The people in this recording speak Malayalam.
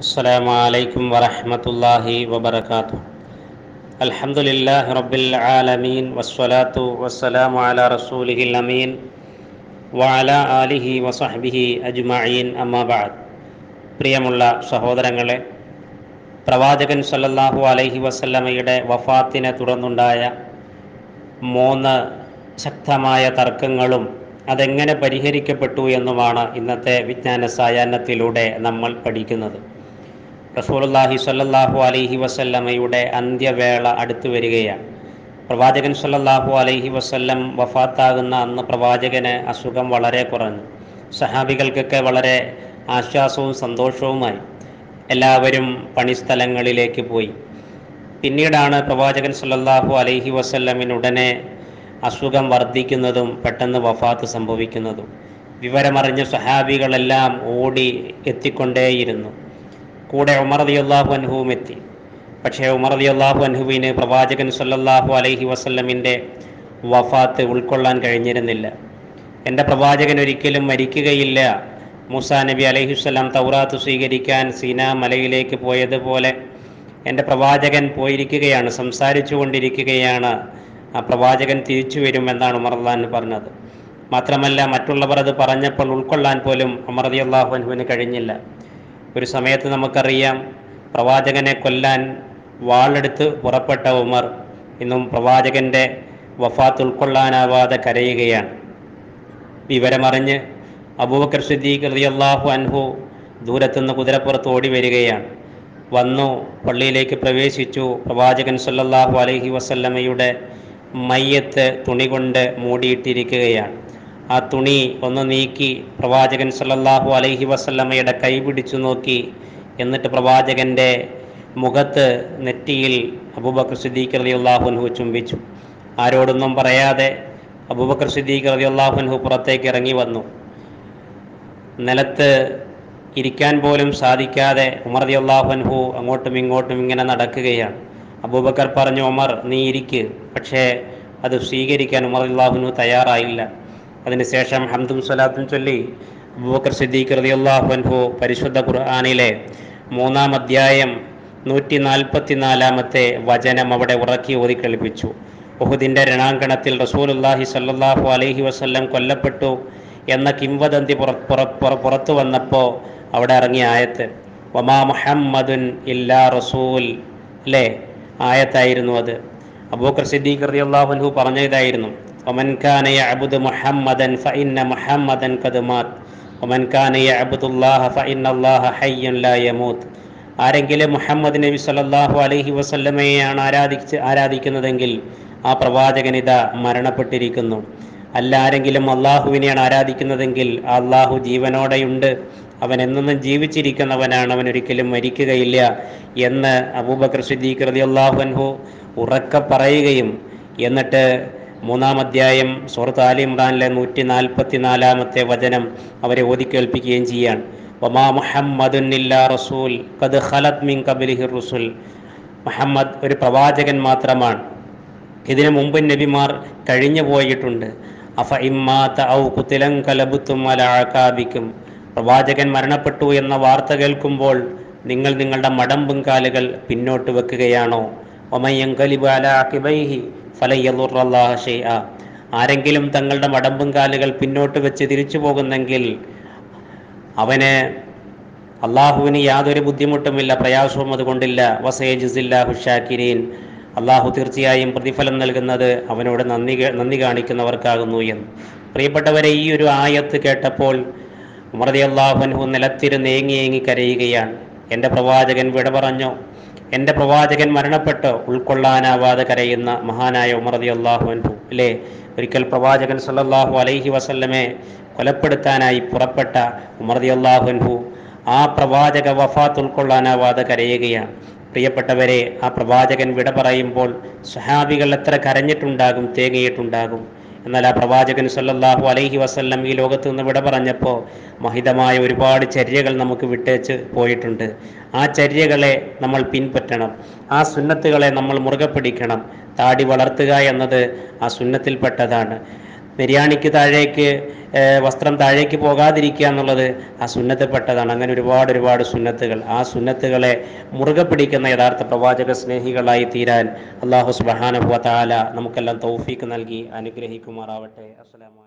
السلام عليكم ورحمة الله وبركاته الحمد لله رب العالمين والصلاة والسلام على رسوله الأمين وعلى آله وصحبه أجمعين أما بعد പ്രിയമുള്ള സഹോദരങ്ങളെ പ്രവാചകൻ സല്ലല്ലാഹു അലൈഹി വസല്ലമയുടെ വഫാത്തിനെ തുടർന്നുണ്ടായ മൂന്ന് ശക്തമായ തർക്കങ്ങളും അതെങ്ങനെ പരിഹരിക്കപ്പെട്ടു എന്നുമാണ് ഇന്നത്തെ വിജ്ഞാന സായാഹ്നത്തിലൂടെ നമ്മൾ പഠിക്കുന്നത് റസൂലുള്ളാഹി സ്വല്ലല്ലാഹു അലൈഹി വസല്ലമയുടെ അന്ത്യവേള അടുത്തു വരികയാണ്. പ്രവാചകൻ സ്വല്ലല്ലാഹു അലൈഹി വസല്ലം വഫാത്താകുന്ന അന്ന് പ്രവാചകന് അസുഖം വളരെ കുറഞ്ഞു. സഹാബികൾക്കൊക്കെ വളരെ ആശ്വാസവും സന്തോഷവുമായി എല്ലാവരും പണിസ്ഥലങ്ങളിലേക്ക് പോയി. പിന്നീടാണ് പ്രവാചകൻ സല്ലല്ലാഹു അലൈഹി വസല്ലമിനുടനെ അസുഖം വർദ്ധിക്കുന്നതും പെട്ടെന്ന് വഫാത്ത് സംഭവിക്കുന്നതും. വിവരമറിഞ്ഞ സഹാബികളെല്ലാം ഓടി എത്തിക്കൊണ്ടേയിരുന്നു. കൂടെ ഉമർ അള്ളാഹു അൻഹുവും എത്തി. പക്ഷേ ഉമർ അള്ളാഹു അൻഹുവിന് പ്രവാചകൻ സല്ലല്ലാഹു അലൈഹി വസല്ലമിന്റെ വഫാത്ത് ഉൾക്കൊള്ളാൻ കഴിഞ്ഞിരുന്നില്ല. എന്റെ പ്രവാചകൻ ഒരിക്കലും മരിക്കുകയില്ല. മൂസാ നബി അലൈഹിസ്സലാം തൗറാത്ത് സ്വീകരിക്കാൻ സീന മലയിലേക്ക് പോയതുപോലെ എന്റെ പ്രവാചകൻ പോയിരിക്കുകയാണ് സംസാരിച്ചു കൊണ്ടിരിക്കുകയാണ് ആ പ്രവാചകൻ തിരിച്ചു വരുമെന്നാണ് ഉമർ അള്ളഹാൻ പറഞ്ഞത്. മാത്രമല്ല മറ്റുള്ളവർ അത് പറഞ്ഞപ്പോൾ ഉൾക്കൊള്ളാൻ പോലും ഉമർ അലി അള്ളാഹു അൻഹുവിന് കഴിഞ്ഞില്ല. ഒരു സമയത്ത് നമുക്കറിയാം പ്രവാചകനെ കൊല്ലാൻ വാളെടുത്ത് പുറപ്പെട്ട ഉമർ ഇന്നും പ്രവാചകന്റെ വഫാത്ത് ഉൾക്കൊള്ളാനാവാതെ കരയുകയാണ്. വിവരമറിഞ്ഞ് അബൂബക്കർ സിദ്ദീഖ് റളിയല്ലാഹു അൻഹു ദൂരത്തുനിന്ന് കുതിരപ്പുറത്ത് ഓടി വരികയാണ്. വന്നു പള്ളിയിലേക്ക് പ്രവേശിച്ചു. പ്രവാചകൻ സല്ലല്ലാഹു അലൈഹി വസല്ലമയുടെ മയ്യത്ത് തുണി കൊണ്ട് മൂടിയിട്ടിരിക്കുകയാണ്. ആ തുണി ഒന്ന് നീക്കി പ്രവാചകൻ സല്ലല്ലാഹു അലൈഹി വസല്ലമ്മയുടെ കൈ പിടിച്ചു നോക്കി. എന്നിട്ട് പ്രവാചകന്റെ മുഖത്ത് നെറ്റിയിൽ അബൂബക്കർ സിദ്ദീഖ് റളിയല്ലാഹു അൻഹു ചുംബിച്ചു. ആരോടൊന്നും പറയാതെ അബൂബക്കർ സിദ്ദീഖ് റളിയല്ലാഹു അൻഹു പുറത്തേക്ക് ഇറങ്ങി വന്നു. നിലത്ത് ഇരിക്കാൻ പോലും സാധിക്കാതെ ഉമർ റളിയല്ലാഹു അൻഹു അങ്ങോട്ടും ഇങ്ങോട്ടും ഇങ്ങനെ നടക്കുകയാണ്. അബൂബക്കർ പറഞ്ഞു ഉമർ നീ ഇരിക്ക്. പക്ഷേ അത് സ്വീകരിക്കാൻ ഉമർ റളിയല്ലാഹു തയ്യാറായില്ല. അതിനുശേഷം ഹംദും സ്വലാത്തും ചൊല്ലി അബൂബക്കർ സിദ്ദീഖ് റളിയല്ലാഹു അൻഹു പരിശുദ്ധ ഖുർആാനിലെ മൂന്നാം അധ്യായം നൂറ്റി നാൽപ്പത്തി നാലാമത്തെ വചനം അവിടെ ഉറക്കി ഓതിക്കളിപ്പിച്ചു ഉഹുദിന്റെ രണാങ്കണത്തിൽ റസൂലുല്ലാഹി സല്ലാഹു അലൈഹി വസ്ല്ലം കൊല്ലപ്പെട്ടു എന്ന കിംവദന്തി പുറ പുറ പുറത്തു വന്നപ്പോൾ അവിടെ ഇറങ്ങിയ ആയത്ത് ഒമാ മുഹമ്മദുൻ ഇല്ലാ റസൂൽ അല്ലേ ആയത്തായിരുന്നു അത്. അബൂക്കർ സിദ്ദീഖ് റളിയല്ലാഹു അൻഹു പറഞ്ഞതായിരുന്നു يعبد محمدا فإن محمدا قد مات. ومن كان يعبد الله فإن الله حي لا يموت. ആരെങ്കിലും മുഹമ്മദ് നബി സല്ലാഹു അലഹി വസല്ലമയെയാണ് ആരാധിച്ച് ആരാധിക്കുന്നതെങ്കിൽ ആ പ്രവാചകൻ ഇതാ മരണപ്പെട്ടിരിക്കുന്നു. അല്ല ആരെങ്കിലും അള്ളാഹുവിനെയാണ് ആരാധിക്കുന്നതെങ്കിൽ അള്ളാഹു ജീവനോടെയുണ്ട്. അവൻ എന്നെന്നും ജീവിച്ചിരിക്കുന്നവനാണ്. അവൻ ഒരിക്കലും മരിക്കുകയില്ല എന്ന് അബൂബക്കർ സിദ്ദീഖ് റതി അള്ളാഹു അൻഹു ഉറക്കെ പറയുകയും എന്നിട്ട് മൂന്നാം അധ്യായം സുഹൃത്ത് ആലി ഇമ്രാനിലെ നൂറ്റി നാൽപ്പത്തി നാലാമത്തെ വചനം അവരെ ഓതിക്കേൽപ്പിക്കുകയും ചെയ്യാണ്. ഒമാ മുഹമ്മദുന്നില്ല റസൂൽ കത് ഖലത് മിൻ കബിലിഹി റസുൽ. മുഹമ്മദ് ഒരു പ്രവാചകൻ മാത്രമാണ്. ഇതിനു മുമ്പ് നബിമാർ കഴിഞ്ഞു പോയിട്ടുണ്ട്. അഫ ഇമ്മാത്ത ഔ കുത്തിലം കലബുത്തും അലാക്കാബിക്കും പ്രവാചകൻ മരണപ്പെട്ടു എന്ന വാർത്ത കേൾക്കുമ്പോൾ നിങ്ങൾ നിങ്ങളുടെ മടമ്പും കാലുകൾ പിന്നോട്ട് വെക്കുകയാണോ? ഒമയ്യം കലിബ് അലാഖിബൈഹി ആരെങ്കിലും തങ്ങളുടെ മടമ്പും കാലുകൾ പിന്നോട്ട് വെച്ച് തിരിച്ചു പോകുന്നെങ്കിൽ അവന് അള്ളാഹുവിന് യാതൊരു ബുദ്ധിമുട്ടുമില്ല പ്രയാസവും അതുകൊണ്ടില്ല. വസേജിസില്ലാഹു ഷാക്കിരീൻ. അള്ളാഹു തീർച്ചയായും പ്രതിഫലം നൽകുന്നത് അവനോട് നന്ദി നന്ദി കാണിക്കുന്നവർക്കാകുന്നു എന്ന്. പ്രിയപ്പെട്ടവരെ ഈ ഒരു ആയത്ത് കേട്ടപ്പോൾ ഉമർദി അള്ളാഹുൻഹു നിലത്തിരുന്ന് ഏങ്ങി ഏങ്ങി കരയുകയാണ്. എന്റെ പ്രവാചകൻ വിട പറഞ്ഞോ എന്റെ പ്രവാചകൻ മരണപ്പെട്ട് ഉൾക്കൊള്ളാനാവാതെ കരയുന്ന മഹാനായ ഉമർദി അള്ളാഹു അൻഹു അല്ലേ ഒരിക്കൽ പ്രവാചകൻ സല്ലാഹു അലൈഹി വസല്ലമെ കൊലപ്പെടുത്താനായി പുറപ്പെട്ട ഉമർദി അള്ളാഹു അൻഹു ആ പ്രവാചക വഫാത്ത് ഉൾക്കൊള്ളാനാവാതെ കരയുകയാണ്. പ്രിയപ്പെട്ടവരെ ആ പ്രവാചകൻ വിട പറയുമ്പോൾ സഹാബികൾ എത്ര കരഞ്ഞിട്ടുണ്ടാകും തേങ്ങിയിട്ടുണ്ടാകും. എന്നാൽ ആ പ്രവാചകൻ സല്ലല്ലാഹു അലൈഹി വസല്ലം ഈ ലോകത്ത് നിന്ന് വിട പറഞ്ഞപ്പോൾ മഹിതമായ ഒരുപാട് ചര്യകൾ നമുക്ക് വിട്ടേച്ച് പോയിട്ടുണ്ട്. ആ ചര്യകളെ നമ്മൾ പിൻപറ്റണം. ആ സുന്നത്തുകളെ നമ്മൾ മുറുകെ പിടിക്കണം. താടി വളർത്തുക എന്നത് ആ സുന്നത്തിൽപ്പെട്ടതാണ്. ബിരിയാണിക്ക് താഴേക്ക് വസ്ത്രം താഴേക്ക് പോകാതിരിക്കുക എന്നുള്ളത് ആ സുന്നത്തപ്പെട്ടതാണ് അങ്ങനെ ഒരുപാട് ഒരുപാട് സുന്നത്തുകൾ. ആ സുന്നത്തുകളെ മുറുകെ പിടിക്കുന്ന യഥാർത്ഥ പ്രവാചക സ്നേഹികളായി തീരാൻ അള്ളാഹു തആല നമുക്കെല്ലാം തൗഫീക്ക് നൽകി അനുഗ്രഹിക്കുമാറാവട്ടെ. അസ്സലാമു